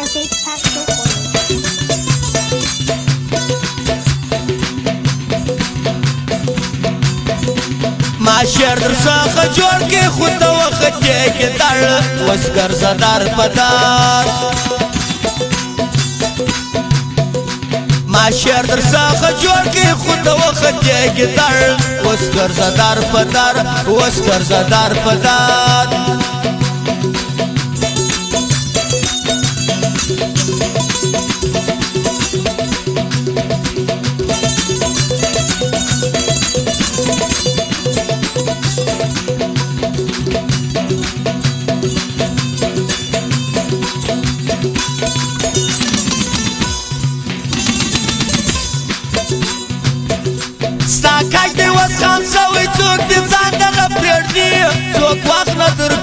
افکت پخش خود شعر در څخه جوړ کې خود وخت کې دړ وسګر زدار پدار ما شعر در څخه جوړ کې خود وخت کې دړ وسګر زدار پدار وسګر زدار پدار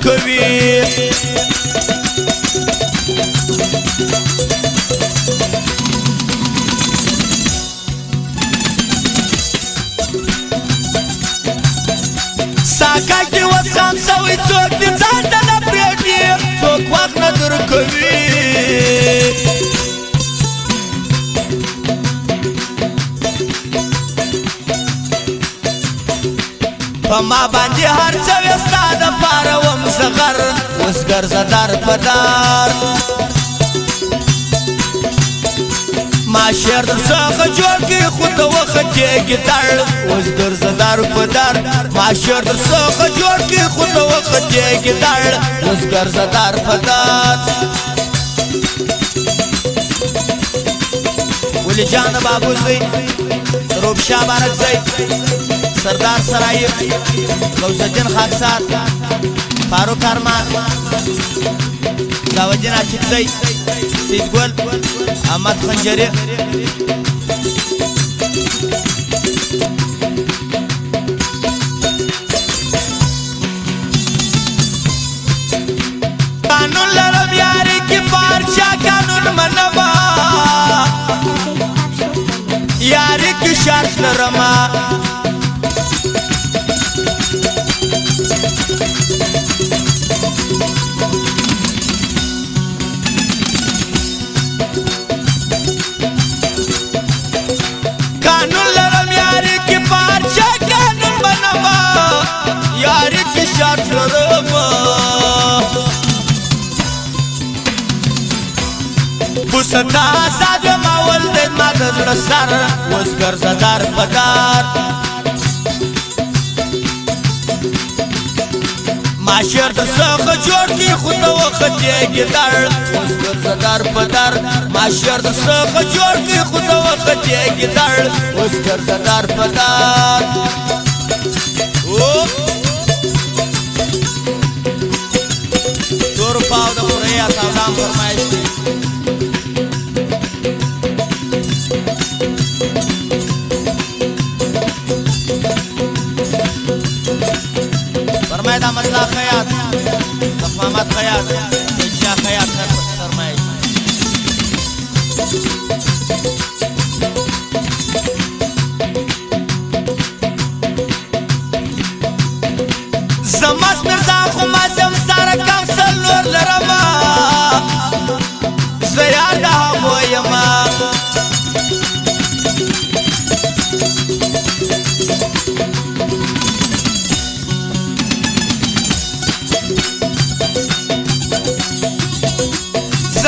Covid. Saca de uma canção. په ما باندې هر څه وستا د پاره وم زغر اوس ګرځه دار پدار ما شعر در څخه جوړ کې خو ته وختېږي دړ اوس ګرځه دار پدار ما شعر در څخه جوړ کې خو ته وختېږي دړ اوس ګرځه دار پدار ولې جان بابو سي روبشا بارکزی سردار سرایب غوث الدین خاکسار فاروق ارمان زاوجین عتیقزی سیدګل احمد خنجری قانون شرط لرما قانون لرم یاری کی پارچه قانون بنما یاری کی شرط لرما پوستا زړه سر اوس ګرځه دار پکار معاشر در څخه جوړ کی خو ته وختېږي در اوس ګرځه دار پدر معاشر در څخه جوړ کی خو ته وختېږي در اوس ګرځه دار پدر تور پاو د خوریا تاو دام فرمایش دی حمید احمد الله خیاط لخ محمد خیاط سید شاه خیاط سرمایه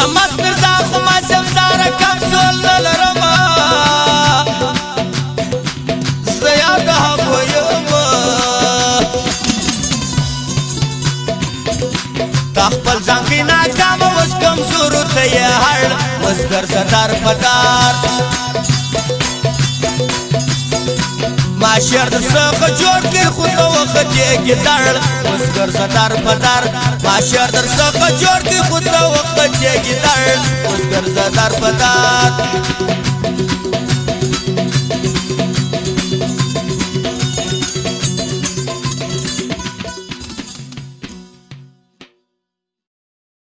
زمست مرزا خو ما سم ساره کم سول نه لرم زه یاد هغو یم تا خپل ځان کې ناکامه اوس کمزورو ته یې هړ اوس ګرځدار په دار شعر د څخه جوړ کې خو ته وختې ګیدړ مسکر صدر پدر ما شعر د څخه جوړ کې خو ته وختې ګیدړ مسکر صدر پدر